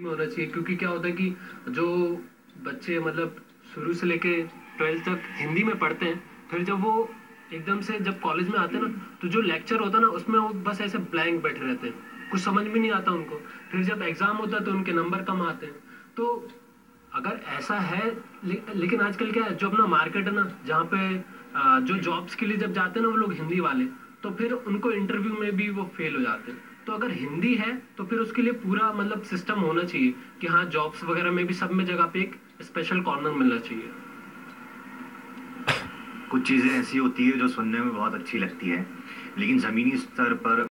में होना चाहिए क्योंकि क्या होता है कि जो बच्चे मतलब शुरू से लेके ट्वेल्थ तक हिंदी में पढ़ते हैं फिर जब वो एकदम से जब कॉलेज में आते हैं ना तो जो लेक्चर होता है ना उसमें वो बस ऐसे ब्लैंक बैठे रहते हैं। कुछ समझ में नहीं आता उनको। फिर जब एग्ज़ाम होता है तो उनके नंबर कम आते हैं। तो अगर ऐसा है ले, लेकिन आजकल क्या है जो अपना मार्केट है ना जहाँ पे जो जॉब्स के लिए जब जाते हैं ना वो लोग हिंदी वाले तो फिर उनको इंटरव्यू में भी वो फेल हो जाते हैं। तो अगर हिंदी है तो फिर उसके लिए पूरा मतलब सिस्टम होना चाहिए कि हाँ जॉब्स वगैरह में भी सब में जगह पे एक स्पेशल कॉर्नर मिलना चाहिए। कुछ चीज़ें ऐसी होती है जो सुनने में बहुत अच्छी लगती है, लेकिन ज़मीनी स्तर पर